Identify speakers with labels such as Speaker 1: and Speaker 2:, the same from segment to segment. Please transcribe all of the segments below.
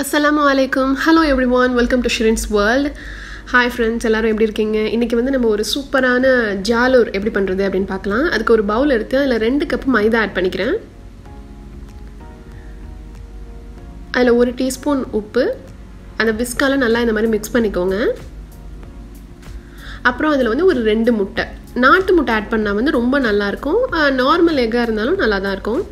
Speaker 1: அஸ்லாம் வலைக்கம் hello everyone welcome to Shirin's world hi friends எல்லோரும் எப்படி இருக்கீங்க? இன்றைக்கி வந்து நம்ம ஒரு சூப்பரான ஜாலூர் எப்படி பண்ணுறது அப்படின்னு பார்க்கலாம். அதுக்கு ஒரு பவுல் எடுத்து அதில் ரெண்டு கப் மைதா ஆட் பண்ணிக்கிறேன். அதில் ஒரு டீஸ்பூன் உப்பு. அந்த விஸ்கால நல்லா இந்த மாதிரி மிக்ஸ் பண்ணிக்கோங்க. அப்புறம் அதில் வந்து ஒரு ரெண்டு முட்டை. நாட்டு முட்டை ஆட் பண்ணால் வந்து ரொம்ப நல்லாயிருக்கும் நார்மல் எக்காக இருந்தாலும் நல்லா தான் இருக்கும்.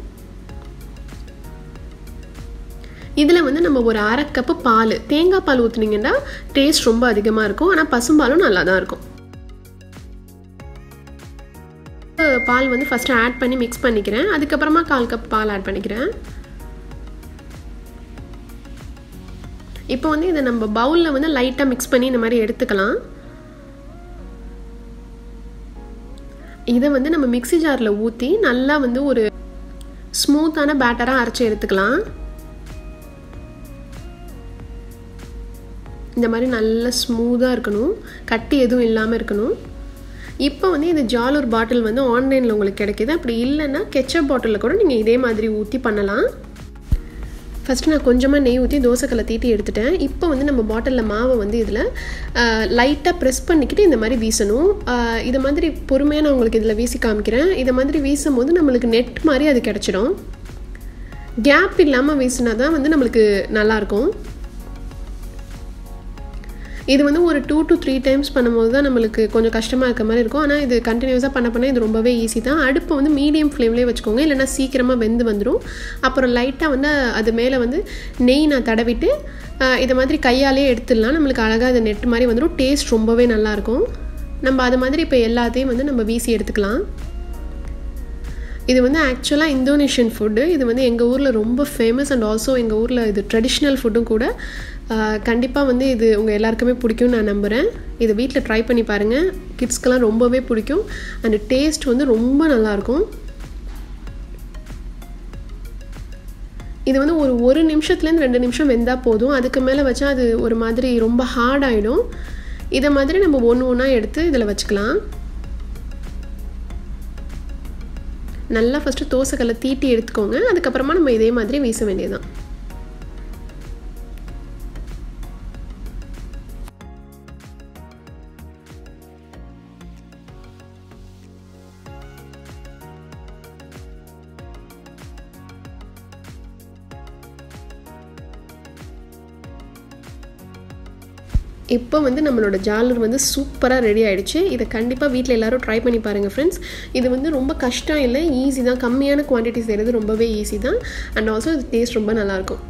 Speaker 1: இதில் வந்து நம்ம ஒரு அரை கப்பு பால். தேங்காய் பால் ஊற்றுனீங்கன்னா டேஸ்ட் ரொம்ப அதிகமாக இருக்கும். ஆனால் பசும்பாலும் நல்லா தான் இருக்கும் பால் வந்து ஃபஸ்ட்டு ஆட் பண்ணி மிக்ஸ் பண்ணிக்கிறேன். அதுக்கப்புறமா கால் கப் பால் ஆட் பண்ணிக்கிறேன். இப்போ வந்து இதை நம்ம பவுலில் வந்து லைட்டாக மிக்ஸ் பண்ணி இந்த மாதிரி எடுத்துக்கலாம். இதை வந்து நம்ம மிக்சி ஜாரில் ஊற்றி நல்லா வந்து ஒரு ஸ்மூத்தான பேட்டராக அரைச்சி எடுத்துக்கலாம். இந்த மாதிரி நல்லா ஸ்மூத்தாக இருக்கணும். கட்டி எதுவும் இல்லாமல் இருக்கணும். இப்போ வந்து இந்த ஜாலூர் பாட்டில் வந்து ஆன்லைனில் உங்களுக்கு கிடைக்கிது. அப்படி இல்லைன்னா கெச்சப் பாட்டிலில் கூட நீங்கள் இதே மாதிரி ஊற்றி பண்ணலாம். ஃபஸ்ட்டு நான் கொஞ்சமாக நெய் ஊற்றி தோசைக்கல்லை தீட்டி எடுத்துட்டேன். இப்போ வந்து நம்ம பாட்டிலில் மாவை வந்து இதில் லைட்டாக ப்ரெஸ் பண்ணிக்கிட்டு இந்த மாதிரி வீசணும். இது மாதிரி பொறுமையாக நான் உங்களுக்கு இதில் வீசி காமிக்கிறேன். இதை மாதிரி வீசும் போது நம்மளுக்கு நெட் மாதிரி அது கிடச்சிடும். கேப் இல்லாமல் வீசினா தான் வந்து நம்மளுக்கு நல்லாயிருக்கும் இது வந்து ஒரு டூ டு த்ரீ டைம்ஸ் பண்ணும்போது தான் நம்மளுக்கு கொஞ்சம் கஷ்டமாக இருக்க மாதிரி இருக்கும். ஆனால் இது கண்டினியூஸாக பண்ண பண்ண இது ரொம்பவே ஈஸி தான். அடுப்பை வந்து மீடியம் ஃப்ளேம்லேயே வச்சுக்கோங்க. இல்லைனா சீக்கிரமாக வெந்து வந்துடும் அப்புறம் லைட்டாக வந்து அது மேலே வந்து நெய் நான் தடவிட்டு இதை மாதிரி கையாலே எடுத்துடலாம். நம்மளுக்கு அழகாக அது நெட் மாதிரி வந்துடும் டேஸ்ட் ரொம்பவே நல்லாயிருக்கும் நம்ம அது மாதிரி இப்போ எல்லாத்தையும் வந்து நம்ம வீசி எடுத்துக்கலாம். இது வந்து ஆக்சுவலாக இந்தோனேஷியன் ஃபுட்டு இது வந்து எங்கள் ஊரில் ரொம்ப ஃபேமஸ் அண்ட் ஆல்சோ எங்கள் ஊரில் இது ட்ரெடிஷ்னல் ஃபுட்டும் கூட கண்டிப்பாக வந்து இது உங்கள் எல்லாருக்குமே பிடிக்கும்னு நான் நம்புகிறேன் இதை வீட்டில் ட்ரை பண்ணி பாருங்கள் கிட்ஸ்க்கெல்லாம் ரொம்பவே பிடிக்கும். அண்ட் டேஸ்ட் வந்து ரொம்ப நல்லாயிருக்கும். இது வந்து ஒரு ஒரு நிமிஷத்துலேருந்து ரெண்டு நிமிஷம் வெந்தால் போதும். அதுக்கு மேலே வச்சா அது ஒரு மாதிரி ரொம்ப ஹார்ட் ஆகிடும் இதை மாதிரி நம்ம ஒன்று ஒன்றா எடுத்து இதில் வச்சுக்கலாம். நல்லா ஃபஸ்ட்டு தோசைக்கல்லை தீட்டி எடுத்துக்கோங்க. அதுக்கப்புறமா நம்ம இதே மாதிரி வீச வேண்டியதுதான். இப்போ வந்து நம்மளோட ஜாலர் வந்து சூப்பராக ரெடி ஆகிடுச்சு இதை கண்டிப்பாக வீட்டில் எல்லோரும் ட்ரை பண்ணி பாருங்கள் ஃப்ரெண்ட்ஸ் இது வந்து ரொம்ப கஷ்டம் இல்லை ஈஸி தான். கம்மியான குவான்டிட்டி செய்கிறது ரொம்பவே ஈஸி தான். அண்ட் ஆல்சோ இது டேஸ்ட் ரொம்ப நல்லாயிருக்கும்